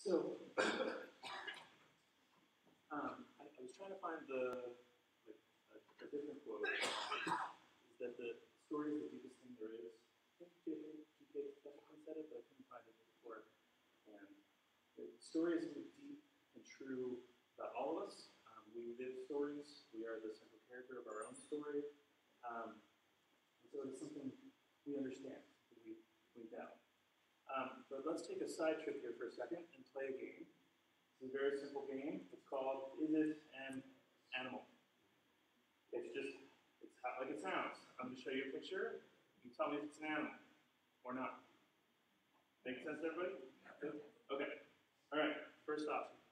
So, um, I, I was trying to find the, like, a, a different quote. Um, is that the story is the deepest thing there is? I think G.K. Chesterton said it, but I couldn't find it before. And the story is really deep and true about all of us. Um, we live stories. We are the central character of our own story. Um, and so it's something we understand. Um, but let's take a side trip here for a second and play a game. It's a very simple game. It's called Is It an Animal? It's just, it's how, like it sounds. I'm going to show you a picture. You tell me if it's an animal or not. Make sense, everybody? Okay. All right. First option.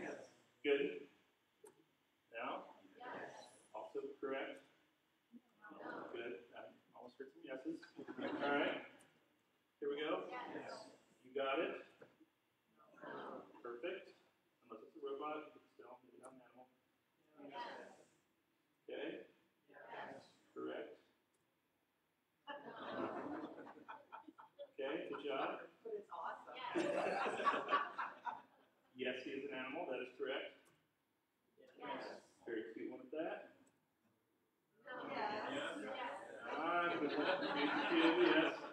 Yes. Good. Now, Yes. also correct. No. Good. I almost heard some yeses. All right. Here we go. Yes. You got it. No. Perfect. Unless it's a robot, it's still maybe not an animal. Yes. Okay. Yes. Correct. Okay. Good job. But it's awesome. Yes. Yes, he is an animal. That is correct. Yes. Very cute one at that. No. Yes. Yes. Ah, good cute, yes.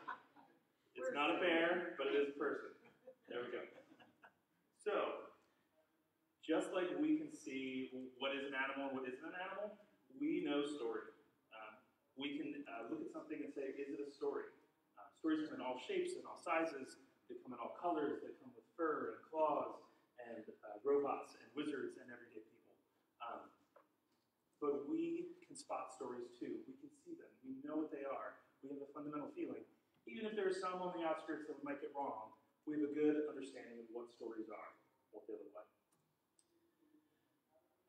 Not a bear, but it is a person. There we go. So, just like we can see what is an animal and what isn't an animal, we know story. Um, we can uh, look at something and say, is it a story? Uh, stories come in all shapes and all sizes. They come in all colors. They come with fur and claws and uh, robots and wizards and everyday people. Um, but we can spot stories too. We can see them. We know what they are. We have a fundamental feeling. Even if there are some on the outskirts that might get wrong, we have a good understanding of what stories are, what they look like.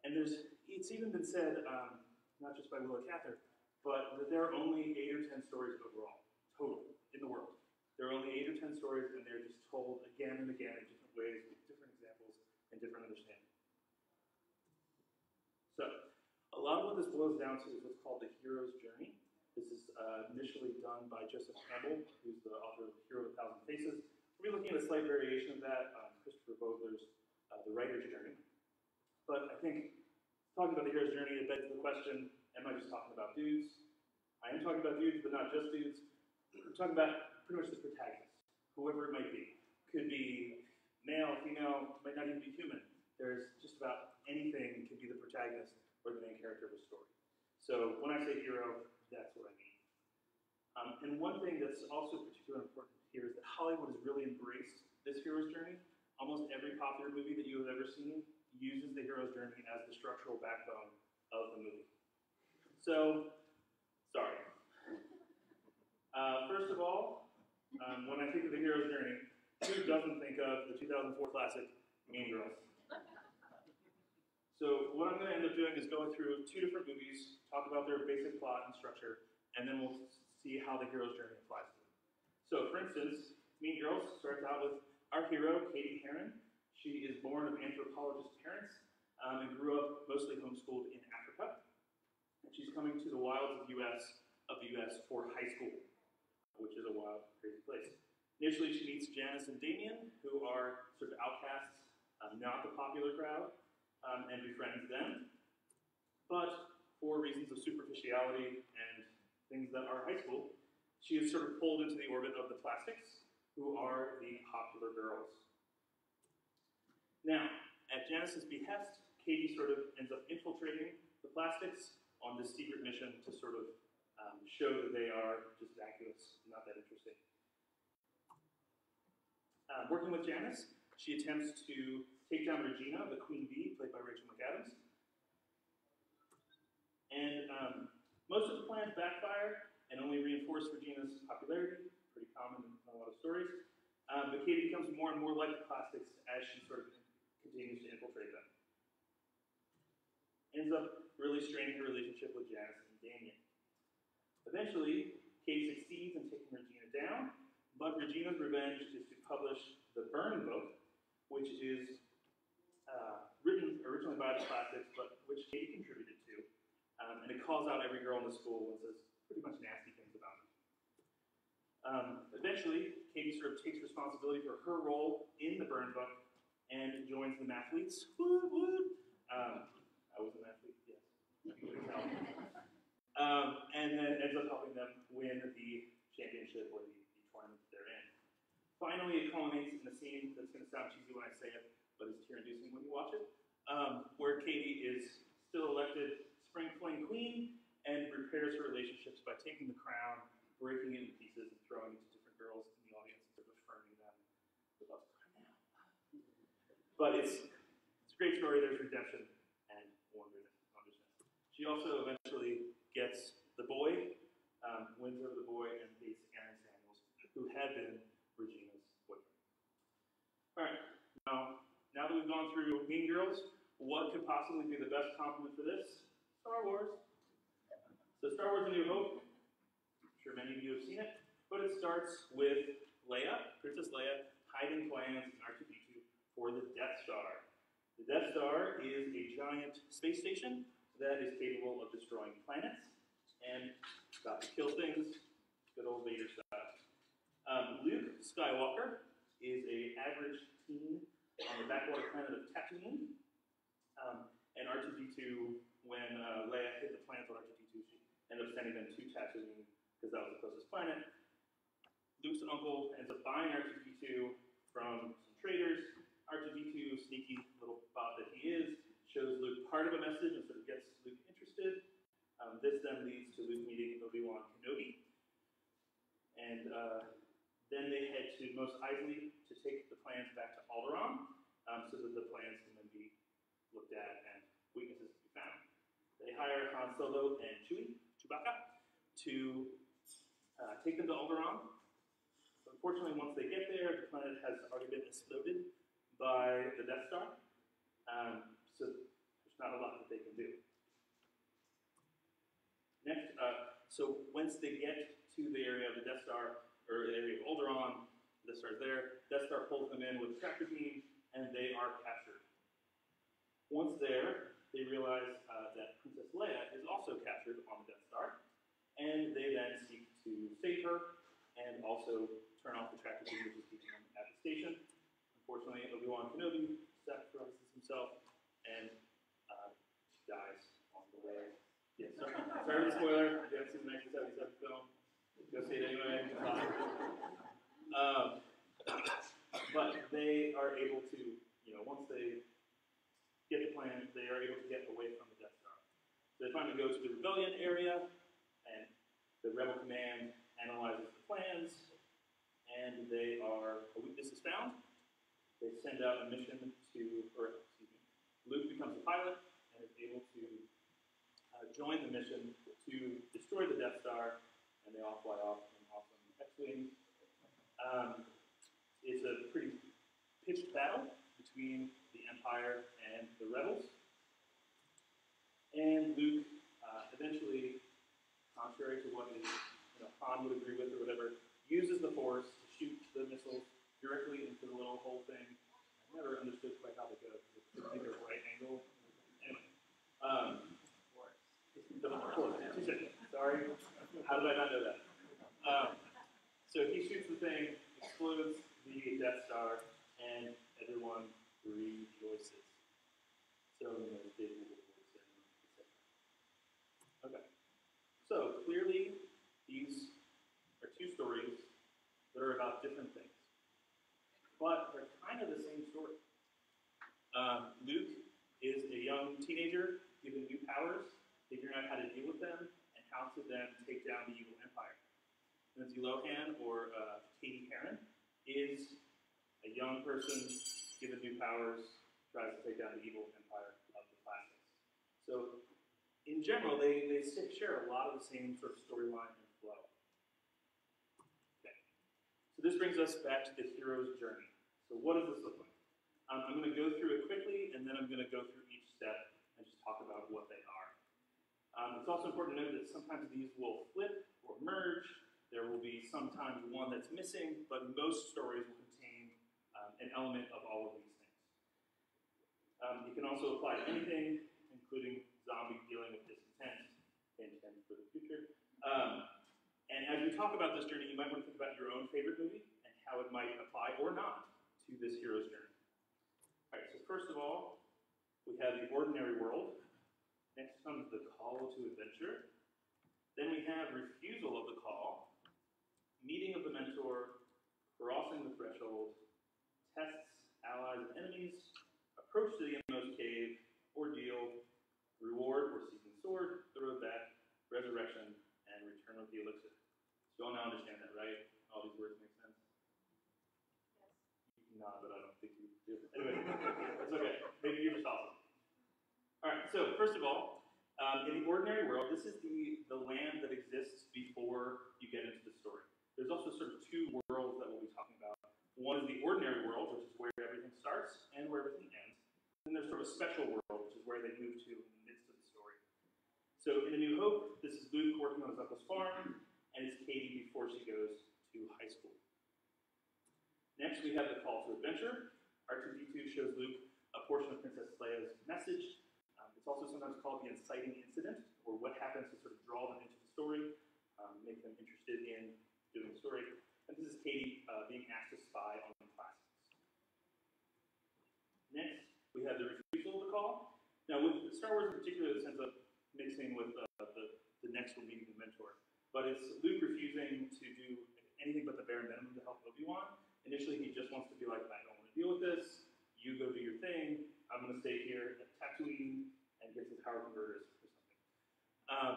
And there's, it's even been said, um, not just by Willa Cather, but that there are only eight or ten stories overall, total, in the world. There are only eight or ten stories, and they're just told again and again in different ways, with different examples and different understanding. So, a lot of what this boils down to is what's called the hero's journey. This is uh, initially done by Joseph Campbell, who's the author of Hero of a Thousand Faces. We'll be looking at a slight variation of that, um, Christopher Vogler's uh, The Writer's Journey. But I think talking about the hero's journey, it begs the question, am I just talking about dudes? I am talking about dudes, but not just dudes. We're talking about pretty much the protagonist, whoever it might be. Could be male, female, might not even be human. There's just about anything could be the protagonist or the main character of a story. So when I say hero, that's what I mean. Um, and one thing that's also particularly important here is that Hollywood has really embraced this hero's journey. Almost every popular movie that you have ever seen uses the hero's journey as the structural backbone of the movie. So, sorry. Uh, first of all, um, when I think of the hero's journey, who doesn't think of the 2004 classic Mean Girls? So what I'm going to end up doing is going through two different movies, talk about their basic plot and structure, and then we'll see how the hero's journey applies to them. So for instance, Mean Girls starts out with our hero, Cady Heron. She is born of anthropologist parents um, and grew up mostly homeschooled in Africa. And she's coming to the wilds of US of the US for high school, which is a wild, crazy place. Initially, she meets Janis and Damian, who are sort of outcasts, um, not the popular crowd, um, and befriends them. But for reasons of superficiality and things that are high school, she is sort of pulled into the orbit of the plastics, who are the popular girls. Now, at Janis's behest, Cady sort of ends up infiltrating the plastics on this secret mission to sort of um, show that they are just vacuous, not that interesting. Uh, working with Janis, she attempts to take down Regina, the queen bee, played by Rachel McAdams. And um, most of the plans backfire and only reinforce Regina's popularity, pretty common in a lot of stories. Um, but Cady becomes more and more like the plastics as she sort of continues to infiltrate them. Ends up really straining her relationship with Janis and Damian. Eventually, Cady succeeds in taking Regina down, but Regina's revenge is to publish the Burn book, which is uh, written originally by the plastics, but which Cady contributed. Um, and it calls out every girl in the school and says pretty much nasty things about them. Um, eventually, Cady sort of takes responsibility for her role in the Burn book and joins the mathletes. Woo, woo. Um, I was an athlete, yes. Um, and then ends up helping them win the championship or the, the tournament they're in. Finally, it culminates in a scene that's going to sound cheesy when I say it, but it's tear-inducing when you watch it, um, where Cady is still elected Fling Queen and repairs her relationships by taking the crown, breaking it in pieces, and throwing it to different girls in the audience and affirming them. We're about now. But it's, it's a great story. There's redemption and wonderness. She also eventually gets the boy, um, wins over the boy, and dates Aaron Samuels, who had been Regina's boyfriend. All right, now, now that we've gone through Mean Girls, what could possibly be the best complement for this? Star Wars. So Star Wars A New Hope, I'm sure many of you have seen it, but it starts with Leia, Princess Leia, hiding plans in R2-D2 for the Death Star. The Death Star is a giant space station that is capable of destroying planets and about to kill things, good old Vader style. Um, Luke Skywalker is a average teen on the backwater planet of Tatooine. Um, and R2-D2, when uh, Leia hid the plans on R2-D2, she ended up sending them to Tatooine because that was the closest planet. Luke's uncle ends up buying R2-D2 from some traders. R2-D2, sneaky little bot that he is, shows Luke part of a message and sort of gets Luke interested. Um, this then leads to Luke meeting Obi-Wan Kenobi. And uh, then they head to Mos Eisley to take the plans back to Alderaan um, so that the plans can then be looked at and weaknesses. They hire Han Solo and Chewie, Chewbacca, to uh, take them to Alderaan. Unfortunately, once they get there, the planet has already been exploded by the Death Star. Um, so there's not a lot that they can do. Next, uh, so once they get to the area of the Death Star, or the area of Alderaan, the Death Star's there, Death Star pulls them in with a tractor beam, and they are captured. Once there, they realize uh, that Princess Leia is also captured on the Death Star, and they then seek to save her, and also turn off the tractor beam, which is keeping them at the station. Unfortunately, Obi-Wan Kenobi sacrifices himself and uh, dies on the way. Yeah, sorry, sorry for the spoiler. If you haven't seen the 1977 film, go see it anyway. Um, but they are able to, you know, once they get the plan, they are able to get away from the Death Star. So they finally go to the rebellion area, and the rebel command analyzes the plans, and they are a weakness is found. They send out a mission to, or excuse me, Luke becomes a pilot and is able to uh, join the mission to destroy the Death Star, and they all fly off in awesome X-wings. Um, it's a pretty pitched battle between the Empire the rebels. And Luke uh, eventually, contrary to what his you know, Han would agree with or whatever, uses the Force to shoot the missiles directly into the little hole thing. I never understood quite how they go. It's like a right angle. Anyway, um, Force. Sorry. How did I not know that? Um, so he shoots the thing, explodes the Death Star, and everyone rejoices. So. Okay. So clearly, these are two stories that are about different things, but they're kind of the same story. Um, Luke is a young teenager given new powers, figuring out how to deal with them and how to then take down the evil empire. Lindsay Lohan or uh, Cady Heron is a young person given new powers, tries to take down the evil empire of the. So, in general, they, they share a lot of the same sort of storyline and flow. Okay. So this brings us back to the hero's journey. So what does this look like? Um, I'm going to go through it quickly, and then I'm going to go through each step and just talk about what they are. Um, it's also important to note that sometimes these will flip or merge. There will be sometimes one that's missing, but most stories will contain um, an element of all of these. Um, it can also apply to anything, including zombie dealing with discontent, hint for the future. Um, and as we talk about this journey, you might want to think about your own favorite movie and how it might apply or not to this hero's journey. All right, so first of all, We have the ordinary world. Next comes the call to adventure. Then we have refusal of the call, meeting of the mentor, crossing the threshold, tests, allies, and enemies, approach to the inmost cave, ordeal, reward or seeking sword, the road back, resurrection, and return of the elixir. So you all now understand that, right? All these words make sense? You can nod, but I don't think you do. Anyway, it's okay. Maybe you're just awesome. All right, so first of all, um, in the ordinary world, this is the, the land that exists before you get into the story. There's also sort of two worlds that we'll be talking about. One is the ordinary world, which is where everything starts and where everything ends. Then there's sort of a special world, which is where they move to in the midst of the story. So in A New Hope, this is Luke working on his uncle's farm, and it's Cady before she goes to high school. Next, we have the call to adventure. R2D2 shows Luke a portion of Princess Leia's message. Um, it's also sometimes called the inciting incident, or what happens to sort of draw them into the story, um, make them interested in doing the story. And this is Cady uh, being asked to spy on the plastics. Next, we have the refusal the call. Now, with Star Wars in particular, this ends up mixing with uh, the, the next one meeting the mentor. But it's Luke refusing to do anything but the bare minimum to help Obi-Wan. Initially, he just wants to be like, I don't want to deal with this. You go do your thing. I'm going to stay here at Tatooine and get some power converters or something. Um,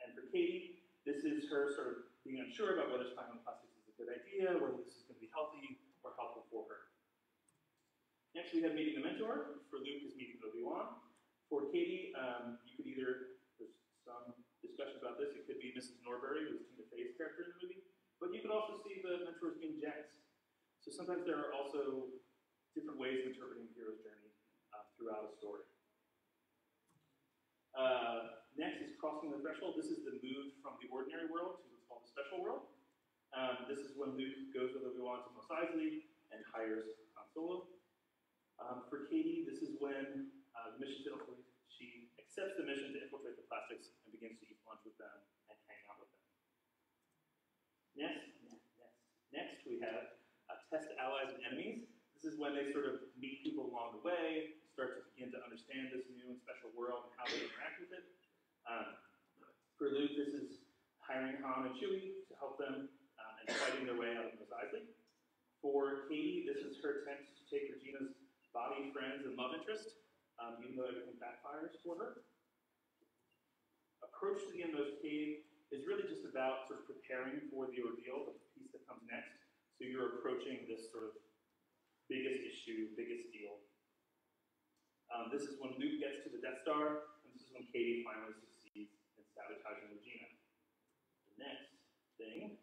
and for Cady, this is her sort of being unsure about whether spying on plastics is a good idea, whether this is going to be healthy or helpful for her. Next, we have meeting the mentor. For Luke, is meeting Obi-Wan. For Cady, um, you could either, there's some discussion about this, it could be Mrs. Norbury, who's Tina Fey's character in the movie, but you could also see the mentor as being Jax. So sometimes there are also different ways of interpreting hero's journey uh, throughout a story. Uh, next is crossing the threshold. This is the move from the ordinary world to what's called the special world. Um, this is when Luke goes with Obi-Wan to Mos Eisley and hires Han Solo. Um, for Cady, this is when uh, the mission to infiltrate, she accepts the mission to infiltrate the plastics and begins to eat lunch with them and hang out with them. Next, next, next, we have uh, test allies and enemies. This is when they sort of meet people along the way, start to begin to understand this new and special world and how they interact with it. Um, for Luke, this is hiring Han and Chewie to help them um, and fighting their way out of Mos Eisley. For Cady, this is her attempt to take Regina's body, friends, and love interest, um, even though everything backfires for her. Approach to the Inmost Cave is really just about sort of preparing for the ordeal, of the piece that comes next. So you're approaching this sort of biggest issue, biggest deal. Um, this is when Luke gets to the Death Star, and this is when Cady finally succeeds in sabotaging Regina. The next thing,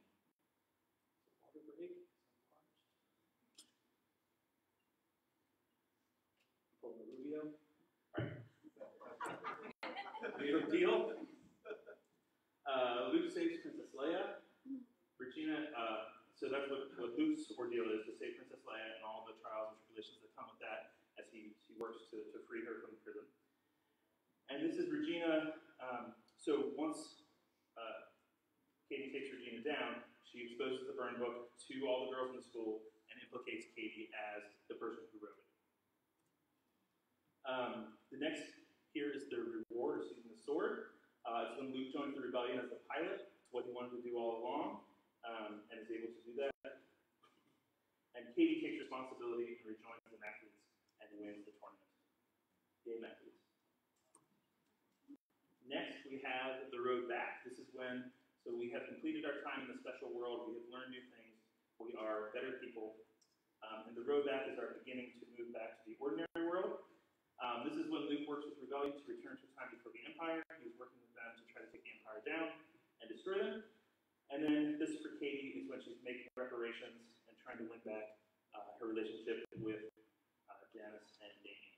Deal. Uh, Luke saves Princess Leia. Regina, uh, so that's what, what Luke's ordeal is to save Princess Leia and all the trials and tribulations that come with that as he, he works to, to free her from prison. And this is Regina. Um, so once uh, Cady takes Regina down, she exposes the burn book to all the girls in the school and implicates Cady as the person who wrote it. Um, the next here is the reward of seizing the sword. Uh, it's when Luke joins the rebellion as the pilot. It's what he wanted to do all along, um, and is able to do that. And Cady takes responsibility and rejoins the Macleans and wins the tournament. Yay, Macleans. Next, we have the road back. This is when, so we have completed our time in the special world. We have learned new things. We are better people. Um, and the road back is our beginning to move back to the ordinary world. Um, this is when Luke works with Rebellion to return to time before the Empire. He was working with them to try to take the Empire down and destroy them. And then this for Cady is when she's making reparations and trying to win back uh, her relationship with uh, and Damian.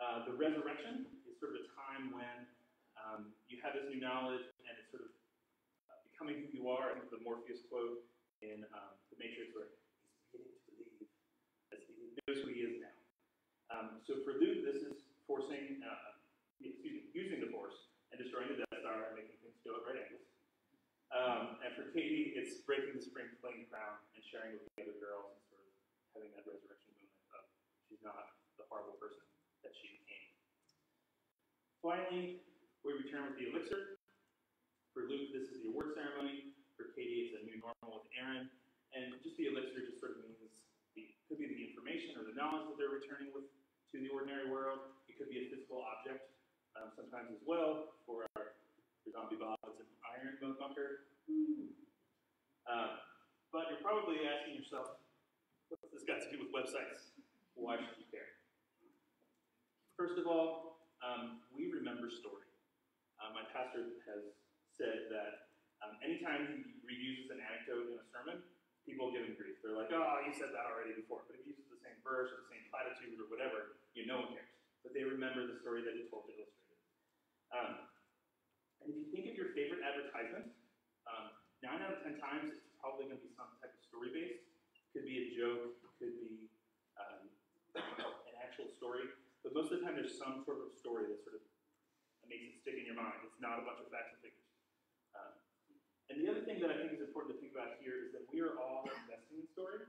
Uh, the resurrection is sort of a time when um, you have this new knowledge and it's sort of uh, becoming who you are. I think the Morpheus quote in um, The Matrix where he's beginning to believe as he knows who he is now. Um, so for Luke, this is forcing, uh, excuse me, using the Force and destroying the Death Star and making things go at right angles. Um, and for Cady, it's breaking the spring flame crown and sharing with the other girls and sort of having that resurrection moment of she's not the horrible person that she became. Finally, we return with the elixir. For Luke, this is the award ceremony. For Cady, it's a new normal with Aaron. And just the elixir just sort of means could be the information or the knowledge that they're returning with to the ordinary world. It could be a physical object um, sometimes as well for our zombie bob. It's an iron bunker. Um, but you're probably asking yourself, what's this got to do with websites? Why should you care? First of all, um, we remember story. Uh, my pastor has said that um, anytime he reuses an anecdote in a sermon, people give him grief. They're like, oh, you said that already before. But if he uses the same verse or the same platitude or whatever, you know, no one cares. But they remember the story that he told to illustrate it. Um, and if you think of your favorite advertisement, um, nine out of ten times it's probably going to be some type of story based. Could be a joke, could be um, an actual story. But most of the time, there's some sort of story that sort of makes it stick in your mind. It's not a bunch of facts and figures. And the other thing that I think is important to think about here is that we are all investing in story.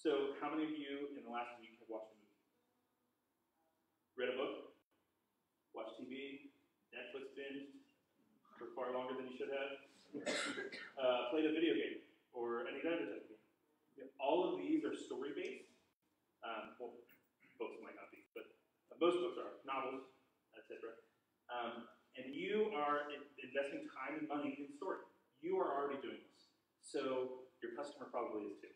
So, how many of you in the last week have watched a movie? Read a book? Watched TV? Netflix binged for far longer than you should have? Uh, played a video game or any other type of game? All of these are story based. Um, well, books might not be, but most books are novels, etc. Um, and you are investing time and money in story. You are already doing this. So your customer probably is too.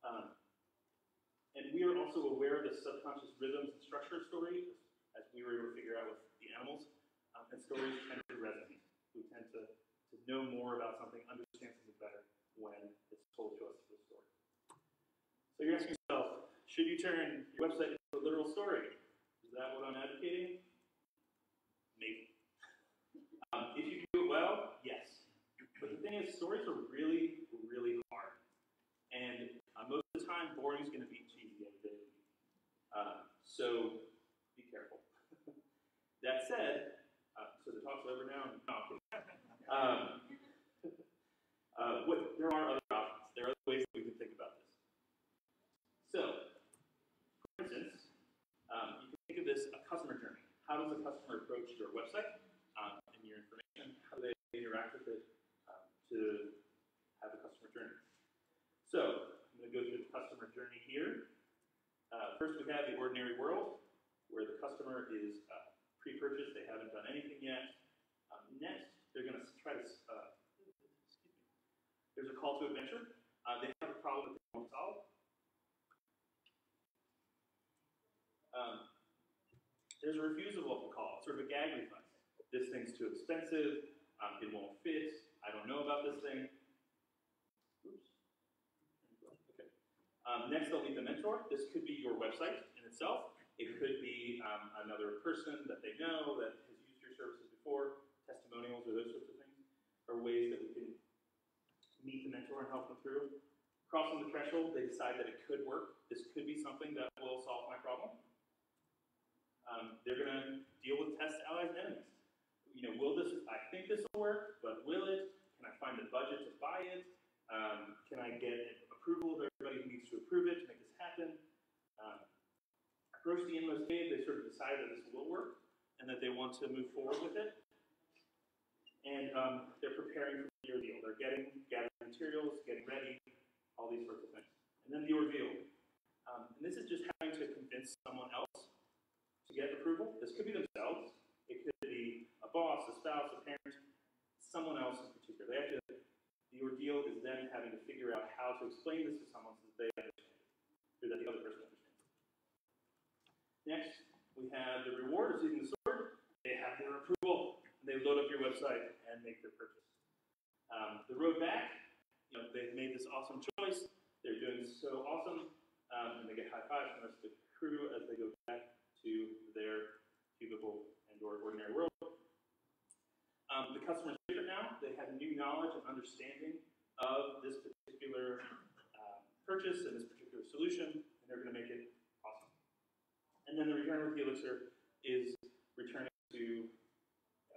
Um, and we are also aware of the subconscious rhythms and structure of story, as we were able to figure out with the animals. Um, and stories tend to resonate. We tend to, to know more about something, understand something better when it's told to us through a story. So you're asking yourself, should you turn your website into a literal story? Is that what I'm advocating? Maybe. Um, if you well, yes. But the thing is, stories are really, really hard. And uh, most of the time, boring is going to beat cheesy every day. Uh, so be careful. that said, uh, so the talk's over now. No. Um, uh, what, there are other options. There are other ways that we can think about this. So, for instance, um, you can think of this a customer journey. How does a customer approach your website um, and your information? How do they interact with it um, to have a customer journey? So, I'm going to go through the customer journey here. Uh, first, we have the ordinary world, where the customer is uh, pre-purchased, they haven't done anything yet. Um, next, they're going to try to, uh, there's a call to adventure. Uh, they have a problem that they want to solve. Um, there's a refusal of the call, sort of a gag reflex. This thing's too expensive, um, it won't fit, I don't know about this thing. Oops. Okay. Um, next, they'll meet the mentor. This could be your website in itself. It could be um, another person that they know that has used your services before, testimonials or those sorts of things, or ways that we can meet the mentor and help them through. Crossing the threshold, they decide that it could work. This could be something that will solve my problem. Um, they're going to deal with test allies and enemies. You know, will this? I think this will work, but will it? Can I find the budget to buy it? Um, can I get approval of everybody who needs to approve it to make this happen? Um, the inmost cave, they sort of decide that this will work and that they want to move forward with it. And um, they're preparing for the ordeal. They're getting gathering materials, getting ready, all these sorts of things. And then the ordeal. Um, and this is just having to convince someone else to get approval. This could be themselves. It could be boss, a spouse, a parent, someone else in particular. They have to. The ordeal is then having to figure out how to explain this to someone so that they understand it, or that the other person understands. it. Next, we have the reward of receiving the sword. They have their approval, they load up your website and make their purchase. Um, the road back, you know, they've made this awesome choice. They're doing so awesome, um, and they get high fives from the rest of the crew as they go back to their cubicle and or ordinary world. Um, the customer's different now. They have new knowledge and understanding of this particular uh, purchase and this particular solution, and they're going to make it awesome. And then the return with the elixir is returning to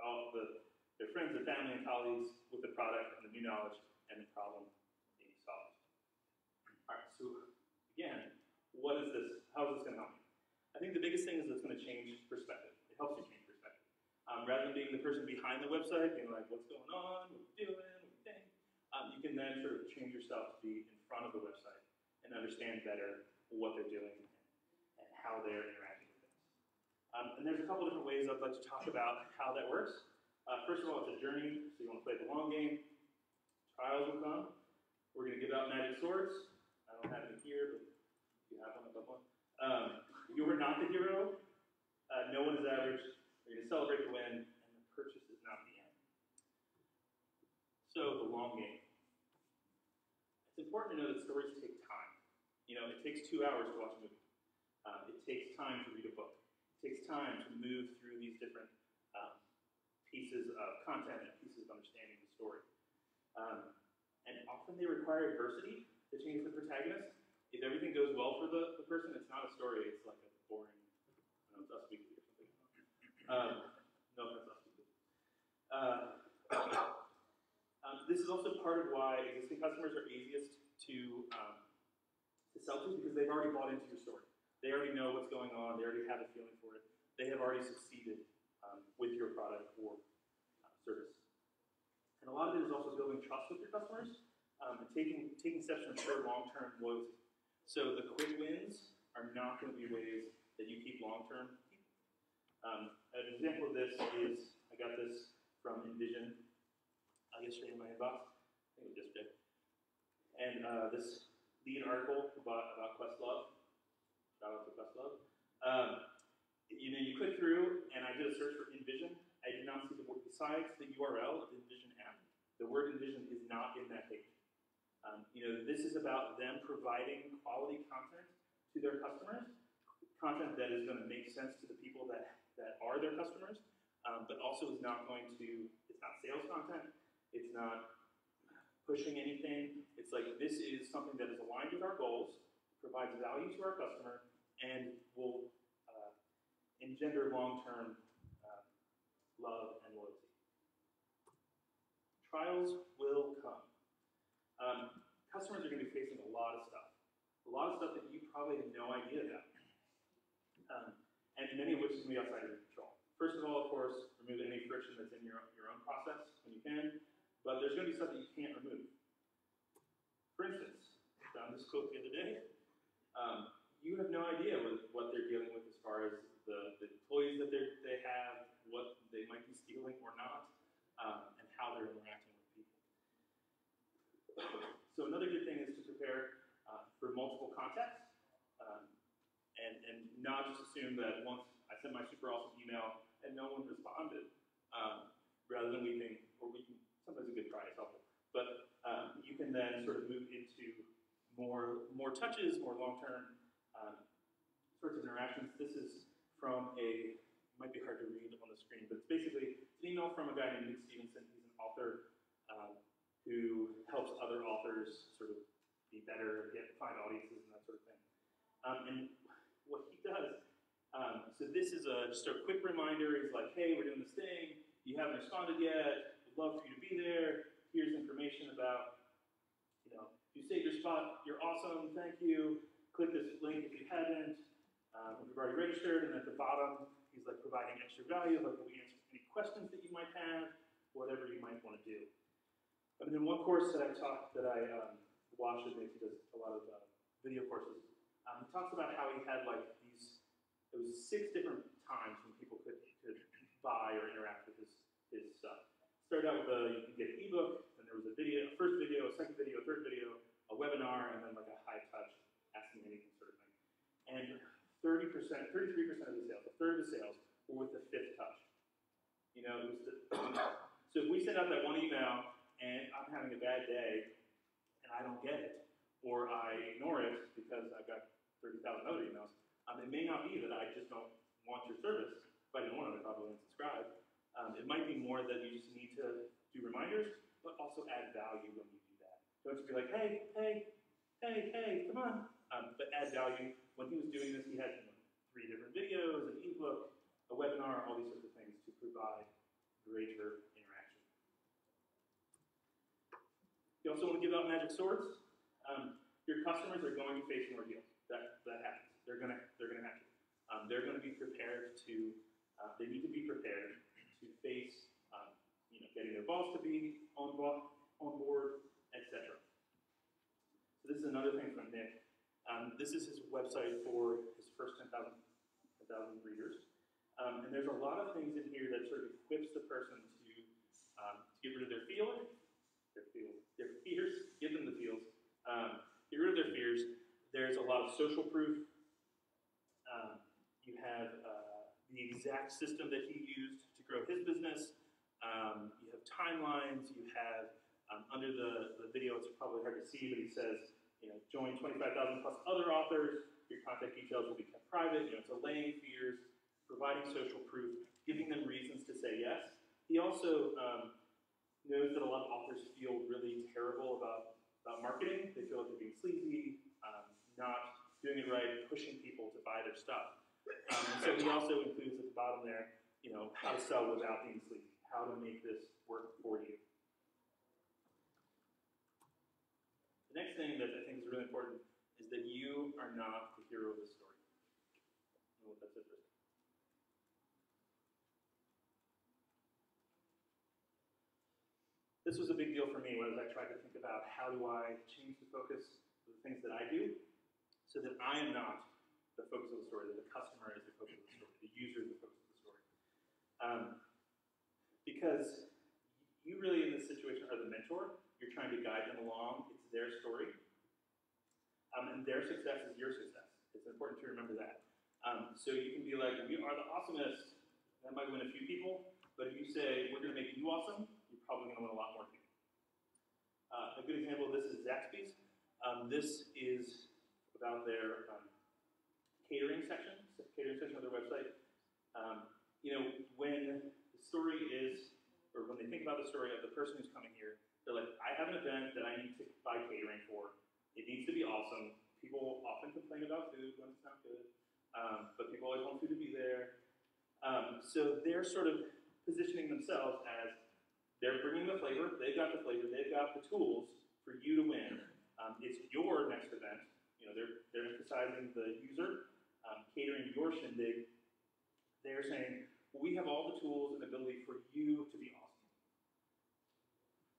all the their friends and family and colleagues with the product and the new knowledge and the problem being solved. All right, so again, what is this? How is this gonna help you? I think the biggest thing is it's gonna change perspective. It helps you change. Um, rather than being the person behind the website, being like, what's going on, what you doing, what you think, um, you can then sort of change yourself to be in front of the website and understand better what they're doing and how they're interacting with things. Um, and there's a couple different ways I'd like to talk about how that works. Uh, first of all, it's a journey, so you want to play the long game. Trials will come. We're going to give out magic swords. I don't have any here, but if you have one, I'd love one. Um, you are not the hero. Uh, no one is average. You're going to celebrate the win, and the purchase is not the end. So, the long game. It's important to know that stories take time. You know, it takes two hours to watch a movie. Um, it takes time to read a book. It takes time to move through these different um, pieces of content and pieces of understanding the story. Um, and often they require adversity to change the protagonist. If everything goes well for the, the person, it's not a story, it's like a boring, I don't know, Weekly. Um, no offense. Uh, um, this is also part of why existing customers are easiest to, um, to sell to because they've already bought into your story. They already know what's going on, they already have a feeling for it. They have already succeeded um, with your product or uh, service. And a lot of it is also building trust with your customers um, and taking, taking steps to ensure long-term loyalty. So the quick wins are not going to be ways that you keep long-term. Um, an example of this is, I got this from InVision uh, yesterday in my inbox, I think it was yesterday. And uh, this lead article about, about Questlove, shout out to Questlove. Um, you know, you click through, and I did a search for InVision. I did not see the word, besides the URL of InVision app, the word InVision is not in that page. Um, you know, this is about them providing quality content to their customers, content that is going to make sense to the people that, that are their customers, um, but also is not going to, it's not sales content, it's not pushing anything. It's like this is something that is aligned with our goals, provides value to our customer, and will uh, engender long-term uh, love and loyalty. Trials will come. Um, customers are going to be facing a lot of stuff, a lot of stuff that you probably have no idea about, um, and many of which is be outside of your control. First of all, of course, remove any friction that's in your, your own process when you can, but there's going to be stuff that you can't remove. For instance, found this quote the other day. Um, you have no idea what, what they're dealing with as far as the, the employees that they have, what they might be stealing or not, um, and how they're interacting with people. So another good thing is to prepare uh, for multiple contexts, and, not just assume that once I sent my super awesome email and no one responded, um, rather than weeping, or weeping, sometimes a good cry is helpful, but um, you can then sort of move into more, more touches, more long-term um, sorts of interactions. This is from a, might be hard to read on the screen, but it's basically it's an email from a guy named Nick Stephenson. He's an author um, who helps other authors sort of be better, get find audiences and that sort of thing. Um, and what he does, um, so this is a, just a quick reminder. He's like, hey, we're doing this thing. You haven't responded yet. We'd love for you to be there. Here's information about, you know, if you saved your spot, you're awesome. Thank you. Click this link if you haven't. Um, if you've already registered, and at the bottom, he's like providing extra value, like we answer any questions that you might have, whatever you might want to do. And then one course that I taught, that I um, watched Nick, he does a lot of uh, video courses. Um, he talks about how he had like these, it was six different times when people could, could buy or interact with his, his stuff. Started out with a, you can get an ebook, then there was a video, a first video, a second video, a third video, a webinar, and then like a high touch, asking anything sort of thing. And 30%, 33% of the sales, a third of the sales were with the fifth touch. You know, it was the, so if we send out that one email and I'm having a bad day and I don't get it, or I ignore it because I've got 30,000 other emails, um, it may not be that I just don't want your service. If I didn't want it, I probably wouldn't subscribe. Um, it might be more that you just need to do reminders, but also add value when you do that. Don't just be like, hey, hey, hey, hey, come on. Um, but add value. When he was doing this, he had three different videos, an ebook, a webinar, all these sorts of things to provide greater interaction. You also want to give out magic swords. Um, your customers are going to face an ordeal. That, that happens. They're gonna, they're gonna have to. Um, they're gonna be prepared to, uh, they need to be prepared to face, um, you know, getting their boss to be on board, etc. So this is another thing from Nick. Um, this is his website for his first 10,000 10,000 readers. Um, and there's a lot of things in here that sort of equips the person to, um, to get rid of their feeling, their feels, their fears, give them the feels, um, get rid of their fears. There's a lot of social proof. Um, you have uh, the exact system that he used to grow his business. Um, you have timelines. You have under the, the video, it's probably hard to see, but he says, you know, join 25,000 plus other authors. Your contact details will be kept private. You know, it's allaying fears, providing social proof, giving them reasons to say yes. He also um, knows that a lot of authors feel really terrible about, about marketing. They feel like they're being sleazy, um, not doing it right, pushing people to buy their stuff. Um, so he also includes at the bottom there, you know, how to sell without being sleazy, how to make this work for you. Next thing that I think is really important is that you are not the hero of the story. That's interesting. This was a big deal for me as I tried to think about how do I change the focus of the things that I do so that I am not the focus of the story, that the customer is the focus of the story, the user is the focus of the story. Um, because you really, in this situation, are the mentor. You're trying to guide them along. It's their story. Um, and their success is your success. It's important to remember that. Um, so you can be like, we are the awesomest. That might win a few people. But if you say, we're going to make you awesome, you're probably going to win a lot more people. Uh, a good example of this is Zaxby's. Um, this is about their um, catering section, catering section of their website. Um, you know, when the story is, or when they think about the story of the person who's coming here, they're like, I have an event that I need to buy catering for. It needs to be awesome. People often complain about food when it's not good, um, but people always want food to be there. Um, so they're sort of positioning themselves as they're bringing the flavor, they've got the flavor, they've got the tools for you to win. Um, it's your next event. You know, they're, they're emphasizing the user, um, catering your shindig. They're saying, we have all the tools and ability for you to be.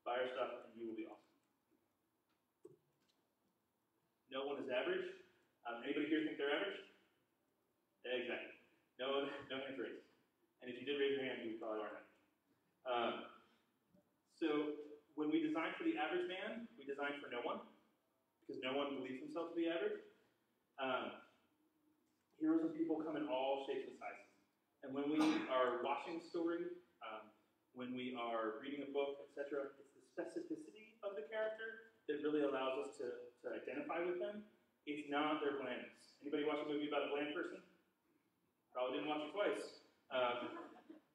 Buy our stuff and you will be awesome. No one is average. Um, anybody here think they're average? Exactly. No, no hands raised. And if you did raise your hand, you probably aren't average. Um, so when we design for the average man, we design for no one, because no one believes themselves to be average. Um, heroes and people come in all shapes and sizes. And when we are watching a story, um, when we are reading a book, etc., it's specificity of the character that really allows us to, to identify with them. It's not their blandness. Anybody watch a movie about a bland person? Probably didn't watch it twice. Um,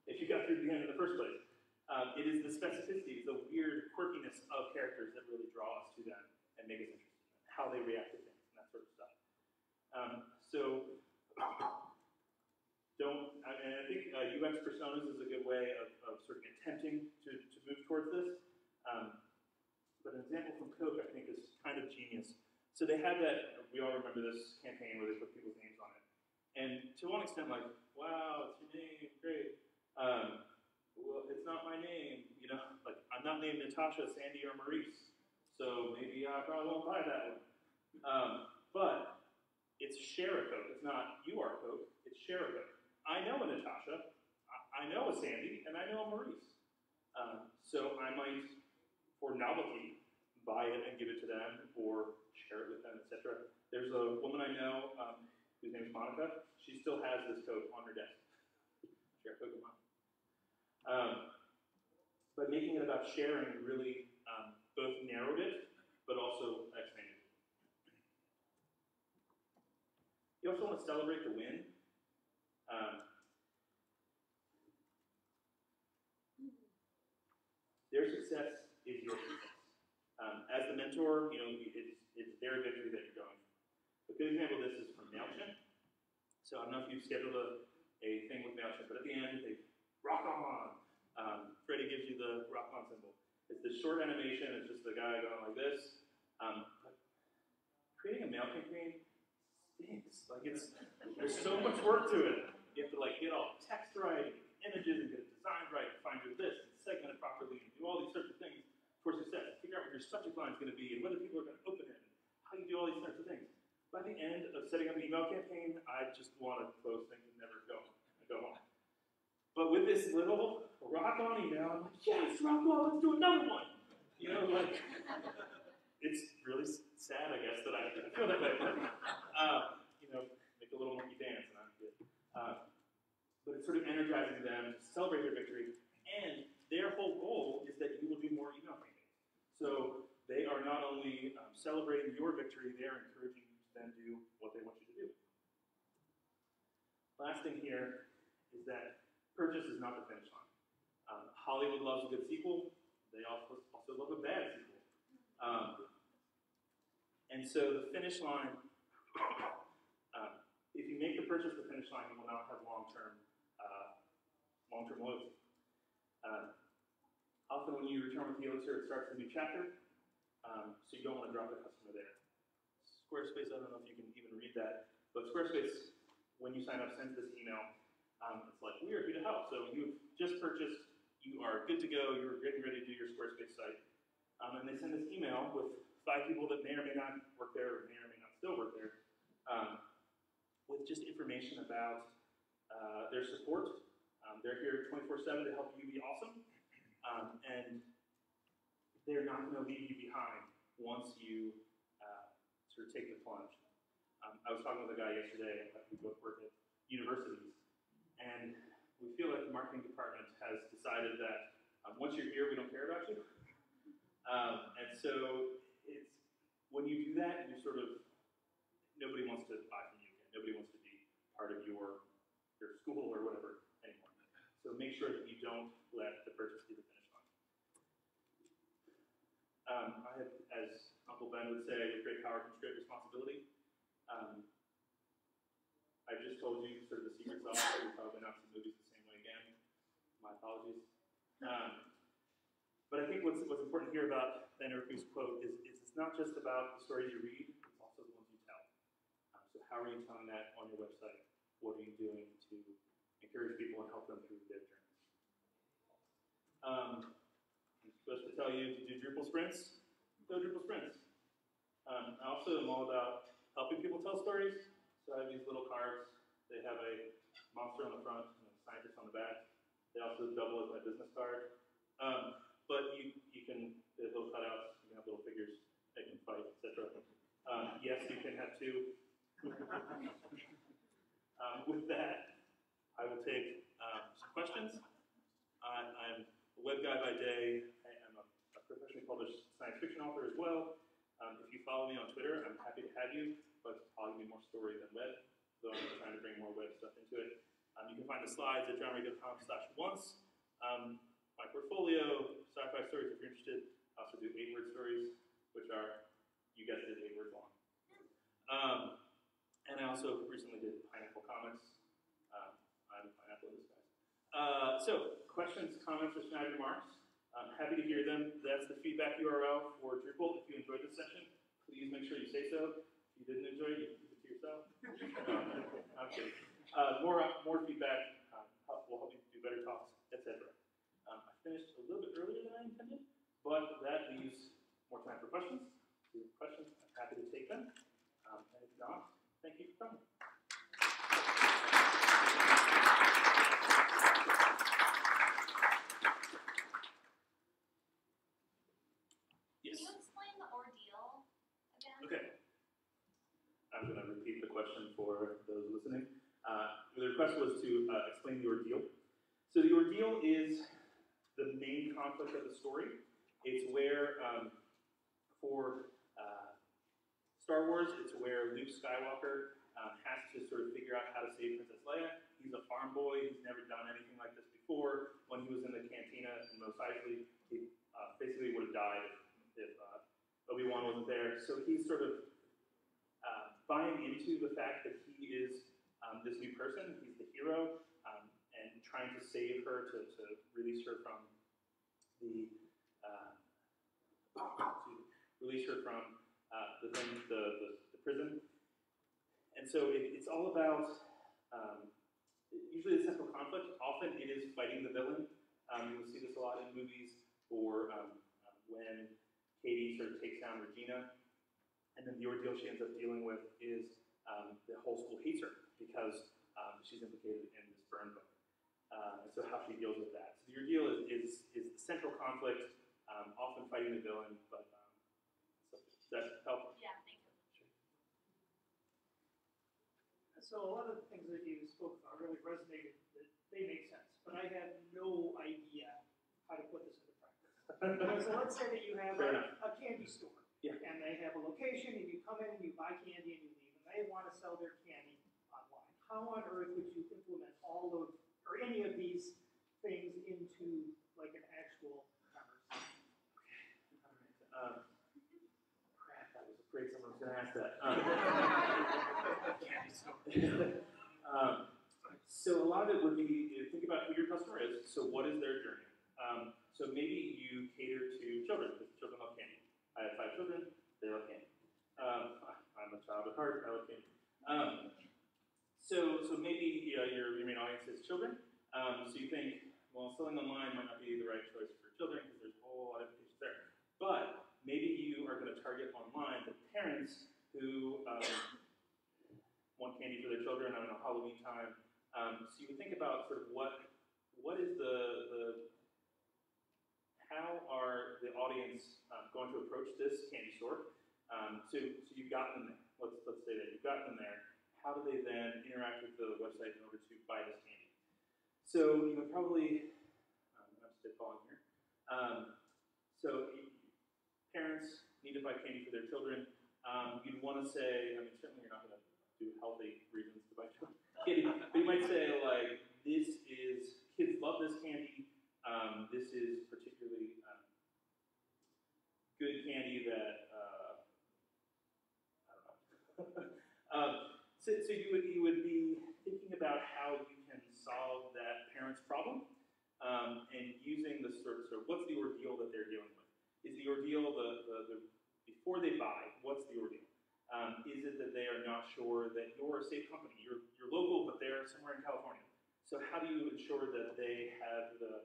if you got through the end in the first place. Um, it is the specificity, the weird quirkiness of characters that really draw us to them and make us interested in them, how they react to things and that sort of stuff. Um, so, don't, I- and I think uh, UX personas is a good way of, of sort of attempting to, to move towards this. Um, but an example from Coke, I think, is kind of genius. So they had that, we all remember this campaign where they put people's names on it. And to one extent, like, wow, it's your name, great. Um, well, it's not my name, you know, like, I'm not named Natasha, Sandy, or Maurice. So maybe I probably won't buy that one. Um, but it's share a Coke. It's not you are Coke, it's share a Coke. I know a Natasha, I, know a Sandy, and I know a Maurice. Um, so I might, for novelty, buy it and give it to them, or share it with them, etc. There's a woman I know um, whose name is Monica. She still has this Coke on her desk. Share Coke. Um, but making it about sharing really um, both narrowed it, but also expanded. it. You also want to celebrate the win. Um, their success is your success. Um, as the mentor, you know, it's, it's their victory that you're going. A good example of this is from MailChimp. So I don't know if you've scheduled a, a thing with MailChimp, but at the end, they rock on. Um, Freddie gives you the rock on symbol. It's this short animation, it's just the guy going like this. Um, creating a mail campaign stinks. Like it's there's so much work to it. You have to like get all text right, images, and get it designed right, and find your list, and segment it properly, and do all these sorts of things for success. Figure is going to be, and whether people are going to open it, and how you do all these sorts of things. By the end of setting up an email campaign, I just want to close things and never go and go home. But with this little rock on email, I'm like, yes, Rockwell, let's do another one. You know, like it's really sad, I guess, that I feel that way. Uh, you know, make a little monkey dance, and I'm good. Uh, but it's sort of energizing them to celebrate their victory, and their whole goal is that you will do more email campaigns. So are not only um, celebrating your victory, they are encouraging you to then do what they want you to do. Last thing here is that purchase is not the finish line. Um, Hollywood loves a good sequel. They also also love a bad sequel. Um, and so the finish line, um, if you make the purchase the finish line, you will not have long-term uh, long-term loyalty. Uh, often when you return with the Elixir, it starts a new chapter, um, so you don't want to drop the customer there. Squarespace, I don't know if you can even read that, but Squarespace, when you sign up, sends this email. Um, it's like, we are here to help. So you've just purchased, you are good to go, you're getting ready to do your Squarespace site. Um, and they send this email with five people that may or may not work there, or may or may not still work there, um, with just information about uh, their support. Um, they're here 24/7 to help you be awesome, um, and they're not going to leave you behind once you uh, sort of take the plunge. Um, I was talking with a guy yesterday. uh, We both work at universities, and we feel like the marketing department has decided that um, once you're here, we don't care about you. Um, and so it's when you do that, you sort of nobody wants to buy from you again. Nobody wants to be part of your your school or whatever anymore. So make sure that you don't let the purchase be the finish line. Um, I have, as Uncle Ben would say, with great power comes great responsibility. Um, I just told you sort of the secret sauce. so You're probably not see movies the same way again. My apologies. Um, but I think what's, what's important here about Ben Erku's quote is, is it's not just about the stories you read, it's also the ones you tell. Um, so how are you telling that on your website? What are you doing to encourage people and help them through their journeys? Um, I'm supposed to tell you to do Drupal sprints, go Drupal sprints. Um, I also am all about helping people tell stories. So I have these little cards. They have a monster on the front and a scientist on the back. They also double as my business card. Um, but you, you can, there's little cutouts, you can have little figures, they can fight, etc. Um, yes, you can have two. um, with that, I will take um, some questions. I, I'm a web guy by day. I am a, a professionally published science fiction author as well. Um, if you follow me on Twitter, I'm happy to have you, but probably more story than web, so I'm trying to bring more web stuff into it. Um, you can find the slides at johnray.com slash once. Um, my portfolio, sci-fi stories if you're interested. I also do eight-word stories, which are, you guessed it, eight words long. Um, and I also recently did Pineapple Comics. Um, I'm Pineapple in disguise. Uh, so, questions, comments, or snide remarks? I'm happy to hear them. That's the feedback URL for Drupal. If you enjoyed this session, please make sure you say so. If you didn't enjoy it, you can keep it to yourself. I'm kidding. Uh, more, more feedback um, will help you do better talks, etc. Um, I finished a little bit earlier than I intended, but that leaves more time for questions. If you have questions, I'm happy to take them. Um, and if not, thank you for coming. Yes. Can you explain the ordeal again? Okay. I'm going to repeat the question for those listening. Uh, the request was to uh, explain the ordeal. So the ordeal is the main conflict of the story. It's where, um, for uh, Star Wars, it's where Luke Skywalker um, has to sort of figure out how to save Princess Leia. He's a farm boy. He's never done anything like this before. When he was in the cantina in Mos Eisley, he uh, basically would have died if uh, Obi-Wan wasn't there. So he's sort of uh, buying into the fact that he is um, this new person. He's the hero, um, and trying to save her to, to release her from the uh, to release her from uh, the thing, the, the, the prison. And so it, it's all about, um, usually the central conflict, often it is fighting the villain. Um, you will see this a lot in movies, or um, when Cady sort of takes down Regina, and then the ordeal she ends up dealing with is um, the whole school hates her because um, she's implicated in this burn book. Uh, and so how she deals with that. So the ordeal is, is, is the central conflict, um, often fighting the villain, but um, so does that help? Yeah, thank you. So a lot of the things that you spoke about really resonated, that they make sense, but I had no idea how to put this into practice. So let's say that you have a, a candy store. Yeah. And they have a location, and you come in and you buy candy and you leave, they wanna sell their candy online. How on earth would you implement all of, or any of these things into like an actual commerce? Um, crap, that was afraid someone was going to ask that. Um, um, so a lot of it would be you think about who your customer is. So what is their journey? Um, so maybe you cater to children because children love candy. I have five children; they love candy. Um, Um, so so maybe your your main audience is children. Um, so you think, well, selling online might not be the right choice for children because there's a whole lot of implications there. But maybe you are going to target online the parents who um, want candy for their children on a Halloween time. Um, so you think about sort of what what is the the how are the audience um, going to approach this candy store? Um, so so you've gotten them there. Let's let's say that you've gotten them there. How do they then interact with the website in order to buy this candy? So you would probably um, I'm spitballing here. Um, so parents need to buy candy for their children. Um, you'd want to say, I mean, certainly you're not going to do healthy reasons to buy candy, but you might say like, this is kids love this candy. Um, this is particularly um, good candy that um, so, so you would you would be thinking about how you can solve that parent's problem um, and using the sort of, sort of what's the ordeal that they're dealing with. Is the ordeal the, the, the before they buy? What's the ordeal? Um, is it that they are not sure that you're a safe company? You're, you're local, but they're somewhere in California. So how do you ensure that they have the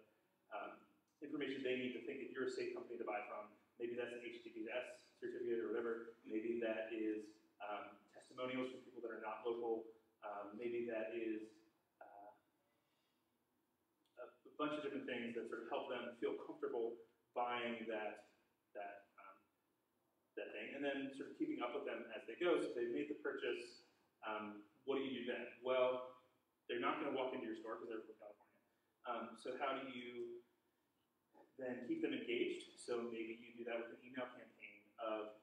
um, information they need to think that you're a safe company to buy from? Maybe that's an HTTPS certificate or whatever. Maybe that is um, testimonials from people that are not local. Um, maybe that is uh, a bunch of different things that sort of help them feel comfortable buying that that um, that thing, and then sort of keeping up with them as they go. So they've made the purchase. Um, what do you do then? Well, they're not going to walk into your store because they're from California. Um, so how do you then keep them engaged? So maybe you do that with an email campaign of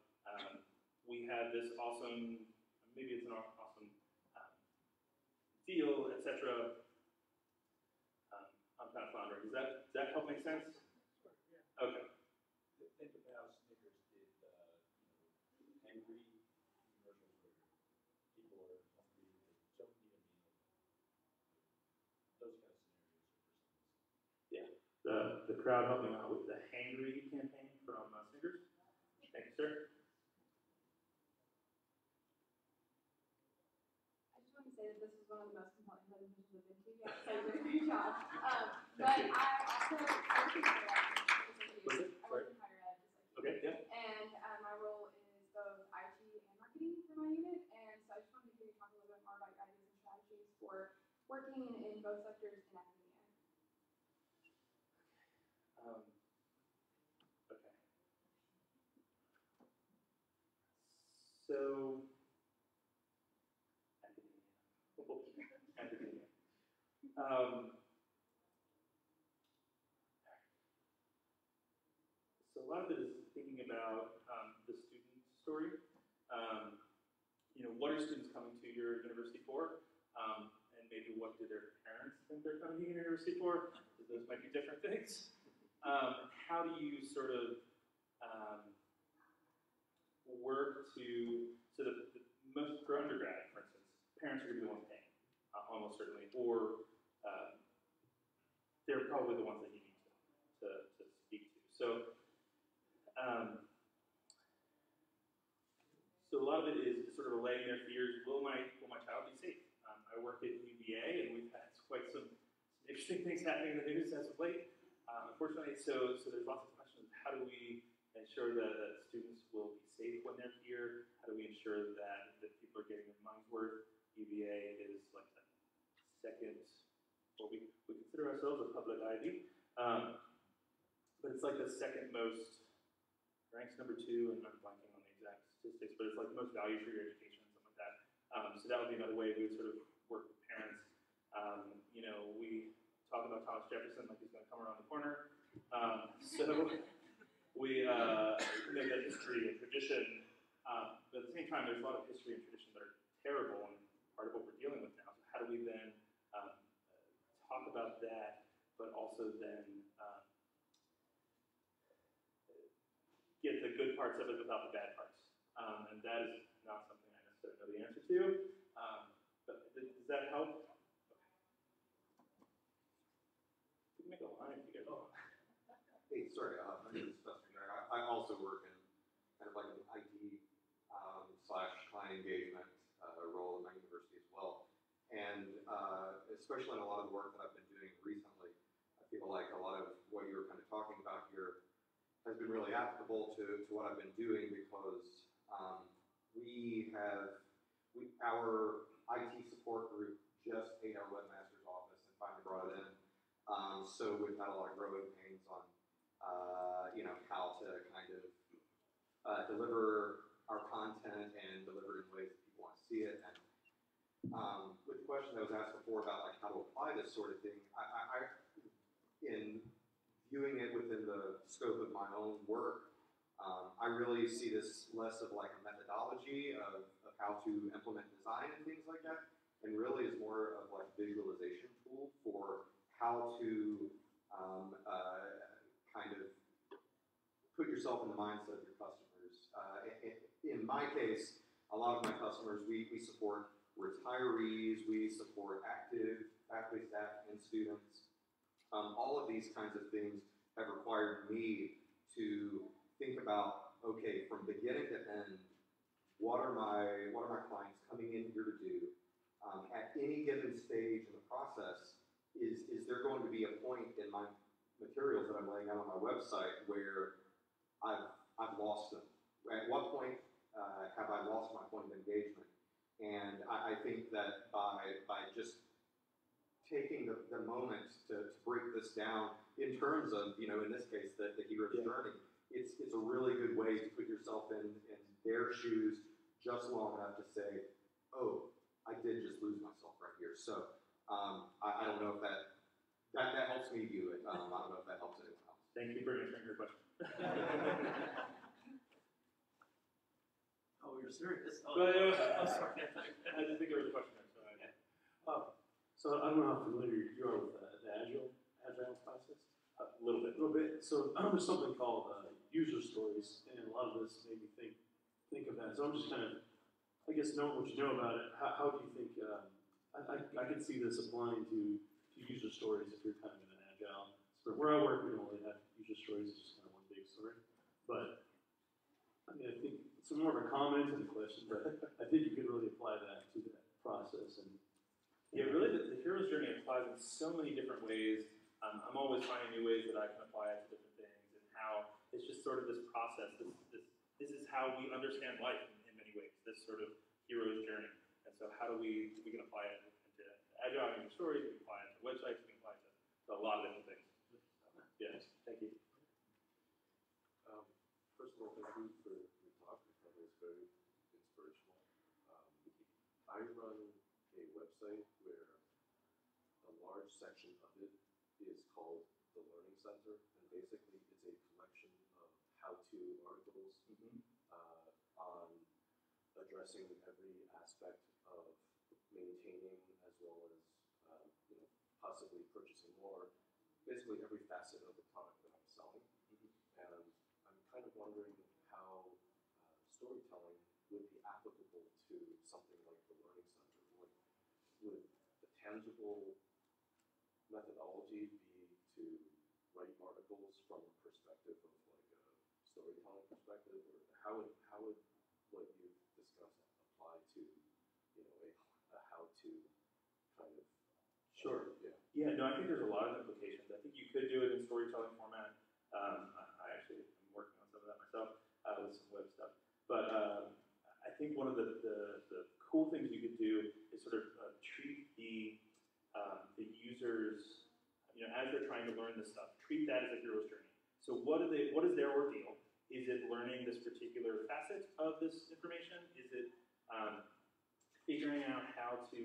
we have this awesome, maybe it's an awesome um, deal, etc. Um, I'm kind of floundering. Does that does that help make sense? Okay. Think of how Snickers did, uh, you know, angry commercials where people are hungry, they don't need a meal. Those kind of scenarios are The, the crowd helping out with the Hangry campaign from uh, Snickers. Thank you, sir. I just want to say that this was one of the most compelling presentations I've been to yet, so you did a great job. Um, but you. I also, work in higher ed, just like you. Was it? I work in higher ed, just like. Okay, yeah. And uh, my role is both IT and marketing for my unit, and so I just wanted to hear you talk a little bit more about your ideas and strategies for working in both sectors in academia. Um, okay. So, academia. academia. Um, so a lot of it is thinking about um, the student story. Um, you know, what are students coming to your university for? Um, and maybe what do their parents think they're coming to your university for? Those might be different things. Um, how do you sort of um, work to so the, the most for undergrad, for instance, parents are going to be the ones paying, uh, almost certainly, or um, they're probably the ones that you need to to, to speak to. So. Um, so a lot of it is sort of allaying their fears. Will my will my child be safe? Um, I work at UVA, and we've had quite some, some interesting things happening in the news as of late. Um, unfortunately, so so there's lots of questions. How do we ensure that, that students will be safe when they're here? How do we ensure that, that people are getting their money's worth? UVA is like the second, well, we, we consider ourselves a public Ivy, um, but it's like the second most, ranks number two, and I'm blanking on the exact statistics, but it's like the most value for your education, and something like that. Um, so that would be another way we would sort of work with parents. Um, you know, we talk about Thomas Jefferson like he's going to come around the corner. Um, so we uh, know that history and tradition, um, but at the same time, there's a lot of history and tradition that are terrible and part of what we're dealing with now. So how do we then about that, but also then um, get the good parts of it without the bad parts? Um, and that is not something I necessarily know the answer to. Um, but th- does that help? We can make a line if you guys want. Hey, sorry, uh, my name is. I, also work in kind of like an IT um, slash client engagement uh, role at my university as well. And uh, especially in a lot of the work that I've been feel like a lot of what you were kind of talking about here has been really applicable to, to what I've been doing because um, we have, we, our IT support group just paid our webmaster's office and finally brought it in. Um, so we've had a lot of growing pains on uh, you know, how to kind of uh, deliver our content and deliver it in ways that people want to see it. And um, with the question that was asked before about like how to apply this sort of thing, I, I, I in viewing it within the scope of my own work, um, I really see this less of like a methodology of, of how to implement design and things like that, and really is more of like a visualization tool for how to um, uh, kind of put yourself in the mindset of your customers. Uh, in, in my case, a lot of my customers, we, we support retirees, we support active faculty, staff, and students. Um, all of these kinds of things have required me to think about, okay, from beginning to end, what are my what are my clients coming in here to do? Um, at any given stage in the process, is is there going to be a point in my materials that I'm laying out on my website where I've, I've lost them. At what point uh, have I lost my point of engagement? And I, I think that by, by just taking the, the moment to, to break this down in terms of, you know, in this case, the, the hero's Yeah. journey, it's, it's a really good way to put yourself in, in their shoes just long enough to say, oh, I did just lose myself right here. So um, I, I don't know if that that, that helps me view it. Um, I don't know if that helps anyone else. Thank you for answering your question. Oh, you're serious? Oh, But, uh, I'm sorry. I didn't think there was a question there, so I. Uh, So I don't know how familiar you are with uh, the agile, agile process. A little bit. A little bit. So there's something called uh, user stories, and a lot of this made me think think of that. So I'm just kind of, I guess, knowing what you know about it. How, how do you think? Um, I, I I could see this applying to to user stories if you're kind of in an agile. So where I work, we don't really have user stories. It's just kind of one big story. But I mean, I think it's more of a comment than a question, but I think you could really apply that to that process and. Yeah, really, the, the hero's journey applies in so many different ways. Um, I'm always finding new ways that I can apply it to different things, and how it's just sort of this process. This, this, this is how we understand life in, in many ways. This sort of hero's journey. And so, how do we we can apply it into agile into stories? We can apply it to websites. We can apply it to, to a lot of different things. Yes, thank you. Um, first of all, thank you for your talk. I thought it was very inspirational. Um, I run a website where a large section of it is called the Learning Center, and basically it's a collection of how-to articles Mm-hmm. uh, on addressing every aspect of maintaining as well as um, you know possibly purchasing more, basically every facet of the product that I'm selling. And I'm kind of wondering how uh, storytelling would be applicable to something like the Learning Center. Would, would a tangible methodology be to write articles from a perspective of like a storytelling perspective, or how would how would what you've discussed apply to you know a, a how to kind of. Sure. Yeah. Yeah, no, I think there's a lot of implications. I think you could do it in storytelling format. Um, I, I actually am working on some of that myself, uh, with some web stuff. But, um, I think one of the, the, the cool things you could do is sort of uh, treat the, um, the users, you know, as they're trying to learn this stuff, treat that as a hero's journey. So what are they, what is their ordeal? Is it learning this particular facet of this information? Is it, um, figuring out how to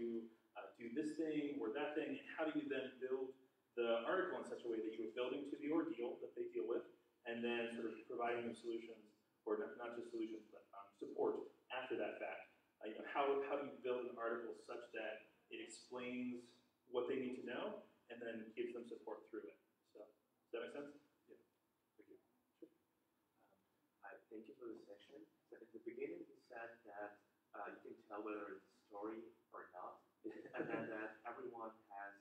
uh, do this thing or that thing, and how do you then build the article in such a way that you are building to the ordeal that they deal with, and then sort of providing them solutions, or not, not just solutions, but um, support after that fact. Uh, you know, how, how do you build an article such that it explains what they need to know, and then gives them support through it? So, does that make sense? Yeah. Thank you. I thank you for the section. So at the beginning, you said that uh, you can tell whether it's a story or not, and then that everyone has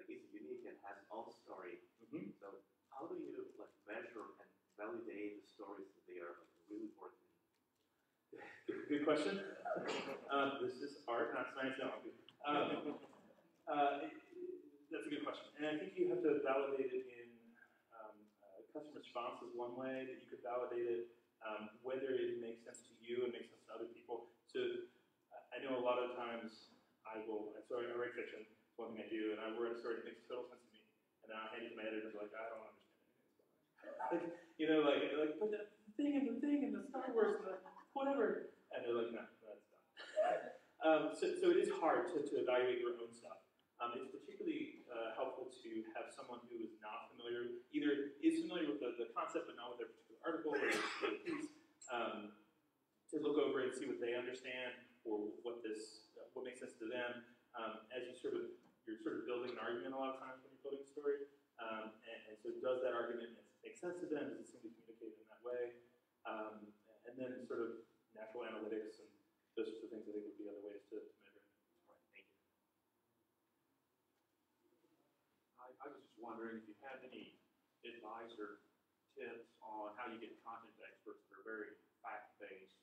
like is unique and has own story. Mm-hmm. So how do you like measure and validate the stories that they are like, really working? Good, good question. Um, this is art, not science. No, Um, uh, that's a good question, and I think you have to validate it in um, uh, customer response is one way that you could validate it. Um, whether it makes sense to you and makes sense to other people. So I know a lot of times I will. So I write fiction. It's one thing I do, and I write a story that makes total sense to me, and then I'll hand it to my editor and like, I don't understand anything. Like, you know, like like put the thing and the thing and the Star Wars and the whatever. And they're like, no, that's done. um, so, so it is hard to, to evaluate your own stuff. Um, it's particularly uh, helpful to have someone who is not familiar, either is familiar with the, the concept but not with their particular article or their piece, um, to look over and see what they understand or what this, uh, what makes sense to them. Um, as you sort of, you're sort of building an argument a lot of times when you're building a story. Um, and, and so does that argument make sense to them? Does it seem to communicate in that way? Um, and then sort of natural analytics and those sorts of things I think would be other ways to, to measure it. All right, thank you. I, I was just wondering if you have any advice or tips on how you get content experts that are very fact-based.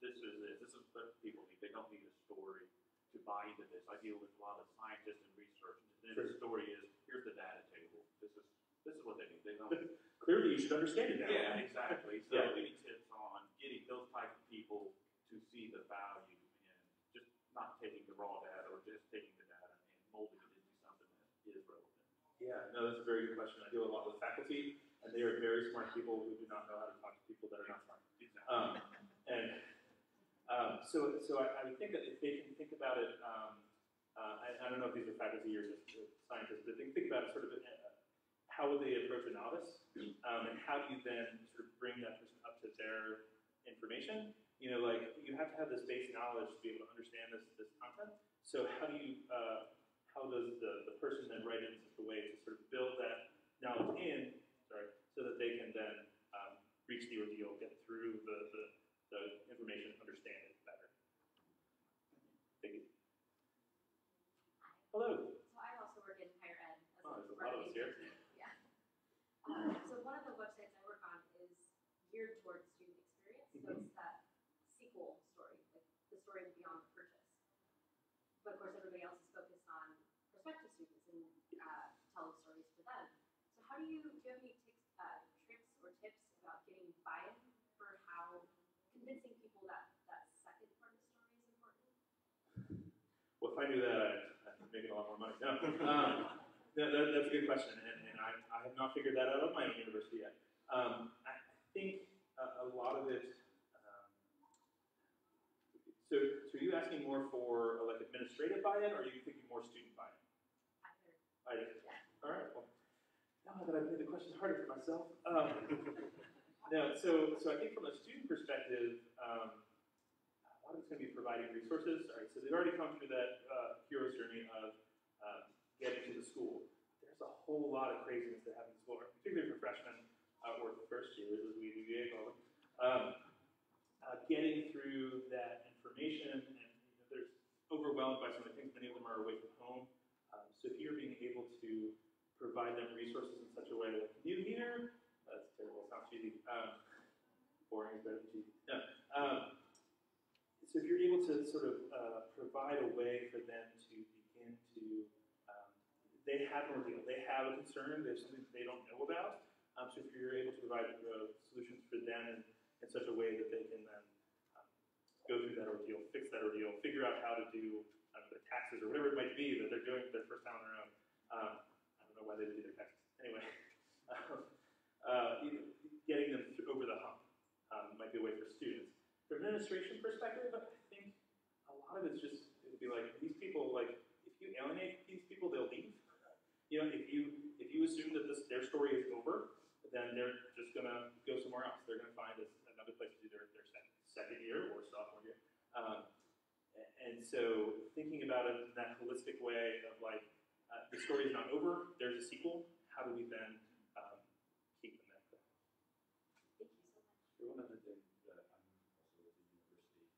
This is it, this is what people need, they don't need a story to buy into this. I deal with a lot of scientists and researchers, and then the story is, here's the data table, this is, this is what they need, they don't. Clearly, you should understand it now. Yeah, exactly, so Yeah. any tips on getting those type of people to see the value in just not taking the raw data or just taking the data and molding it into something that is relevant? Yeah, no, that's a very good question. I deal a lot with faculty, and they are very smart people who do not know how to talk to people that are not smart. Um, and um, so, so I, I would think that if they can think about it, um, uh, I, I don't know if these are faculty or just uh, scientists, but they can think about it sort of uh, how would they approach a novice, um, and how do you then sort of bring that person up to their information? You know, like you have to have this base knowledge to be able to understand this this content. So how do you uh, how does the, the person then write it in such a way to sort of build that knowledge in, sorry, so that they can then um, reach the ordeal, get through the, the, the information, understand it better. Thank you. Hello. So I also work in higher ed. as Oh, there's a lot of us here. Yeah. Um, so one of the websites I work on is geared towards student experience. So Mhm. it's that sequel story, like the story beyond the purchase. But of course, everybody else is focused on prospective students and uh, telling stories to them. So how do you, do you have any tips, uh, tricks or tips about getting buy-in for how convincing people that that second part of the story is important? Well, if I knew that, I'd, I'd making a lot more money. No, um, that, that, that's a good question, and, and I, I have not figured that out at my own university yet. Um, I think a, a lot of it. Um, so, so are you asking more for like administrative buy-in, or are you thinking more student buy-in? Either. I, all right. Well, now that I've made the questions harder for myself. Um, no, so so I think from a student perspective, um, a lot of it's going to be providing resources. All right, so they've already come through that uh, hero's journey of um, getting to the school. There's a whole lot of craziness that happens in particularly for freshmen uh, or first years, as we do call them. Um, uh, getting through that information, and you know, overwhelmed by some of the things. Many of them are away from home. Um, so if you're being able to provide them resources in such a way like you here, that's terrible. Sounds cheesy. Um, boring is better cheesy. Um, so if you're able to sort of uh, provide a way for them to begin to, um, they have an ordeal, they have a concern, there's something that they don't know about. Um, so if you're able to provide uh, solutions for them in, in such a way that they can then um, go through that ordeal, fix that ordeal, figure out how to do uh, their taxes or whatever it might be that they're doing for their first time on their own. Um, why they do their taxes. Anyway, um, uh, getting them over the hump um, might be a way for students. From an administration perspective, I think a lot of it's just it would be like these people like if you alienate these people, they'll leave. You know, if you if you assume that this their story is over, then they're just gonna go somewhere else. They're gonna find another place to do their, their second, second year or sophomore year. Um, and so thinking about it in that holistic way of like the story is not over. There's a sequel. How do we then um, keep them there? Thank you so much. One other thing that I'm also at the university,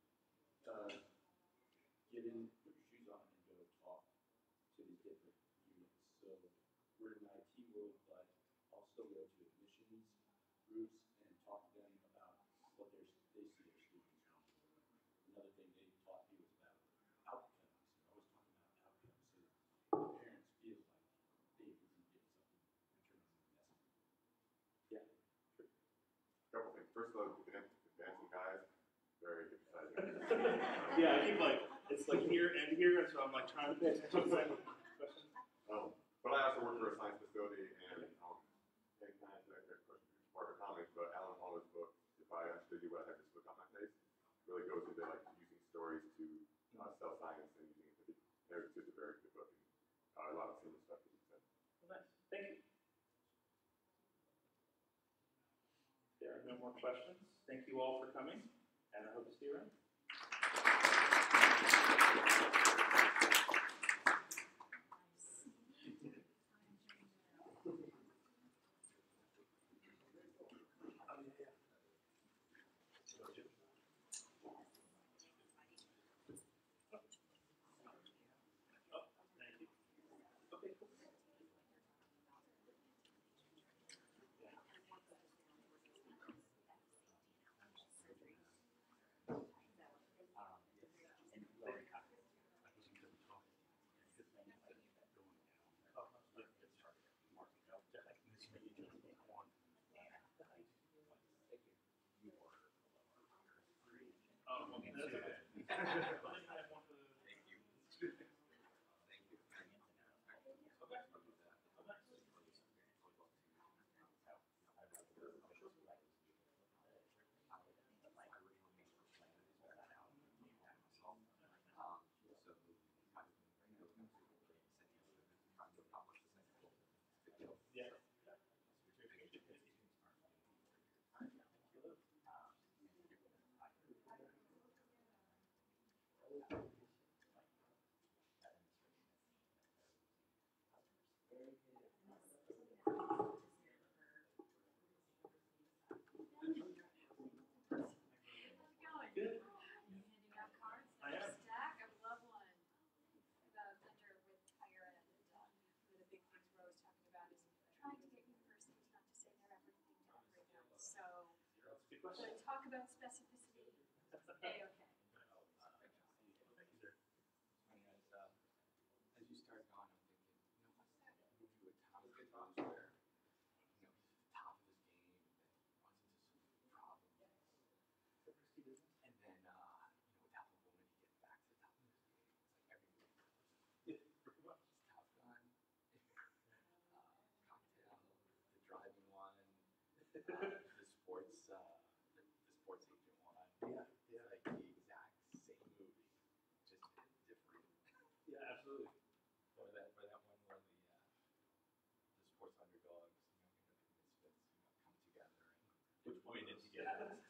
uh, get in, put your shoes on and go talk to these different units. So we're in the IT world, but also go to admissions groups and talk to them about what their, they see their students doing. Another thing they taught me was about outcomes. They're always talking about outcomes, so parents feel like they really get something in terms of investment. Couple things. First of all, the dan- the dancing guys, very exciting. yeah, I keep like it's like here and here, and so I'm like trying to pay attention. to that question. Um, but I also work for a science facility and, um, and can I answer that that question, of the comments, but Alan Alda's book, If I Actually Do What I Have This Look on My Face, really goes into like using stories to, uh, sell science and using it to be, it's just a very good book. and, Uh, a lot of similar stuff that he said. Well, nice. Thank you. There are no more questions. Thank you all for coming, and I hope to see you around. Yeah. Good. Handing out cards. I am. Stack, I would love one. The vendor with higher ed, and uh, one of the big things we're always talking about is trying to get universities not to say they're everything to everyone. So, talk about specificity, A-okay. funny as, uh, as you started going, I'm thinking, you know, what's that movie with Cruise where, you know, he's at the top of his game and then runs into some problems. And then, uh, you know, without the woman, he gets back to the top of his game. It's like every movie. Top Gun, uh, Cocktail, the driving one, uh, the sports, uh, the, the sports agent one. Yeah, yeah. Like the exact same movie, just different. Yeah, absolutely. Or that, or that one where the, uh, the sports underdogs, you know, kind of like misfits, you know, come together it those? together.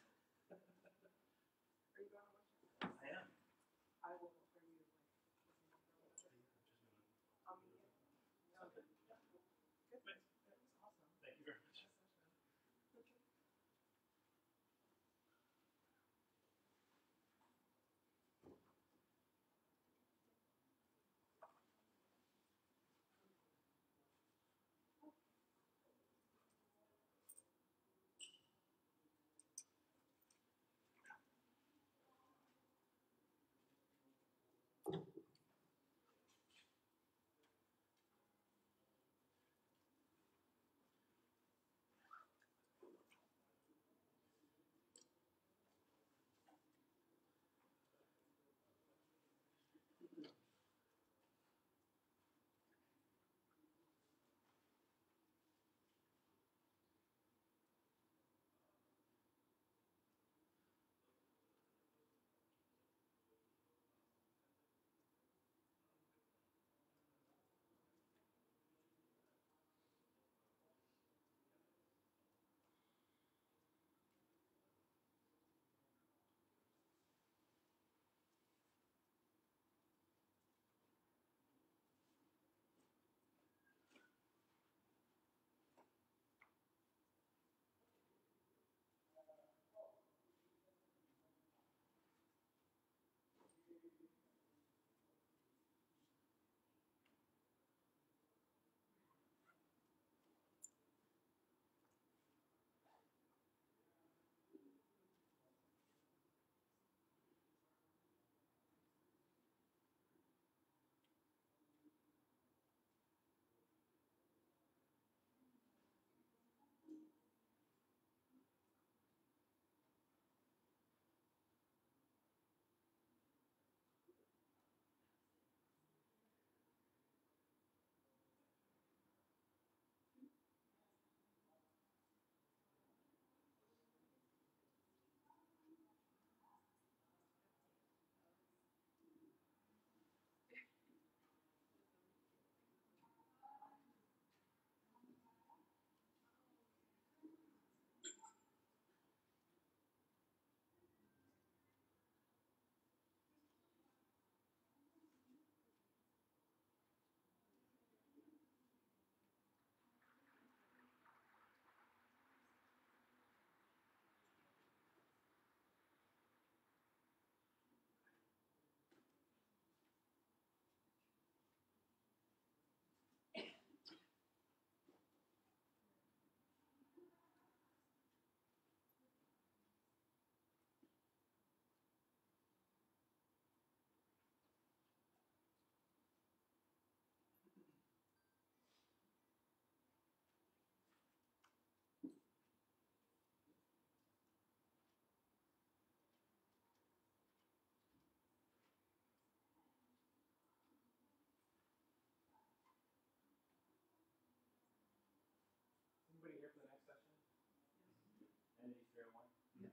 Vanity Fair one? Yeah.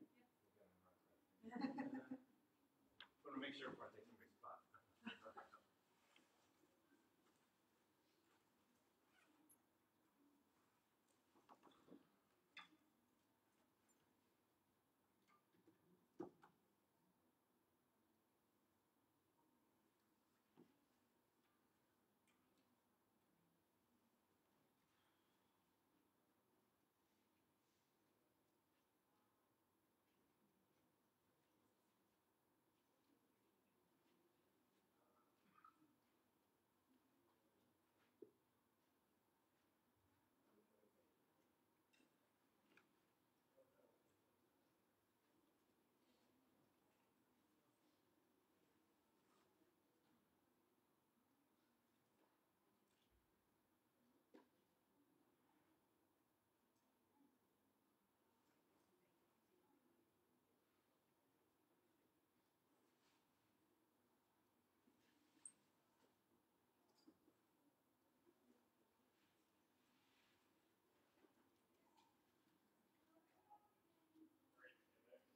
yeah. Want to make sure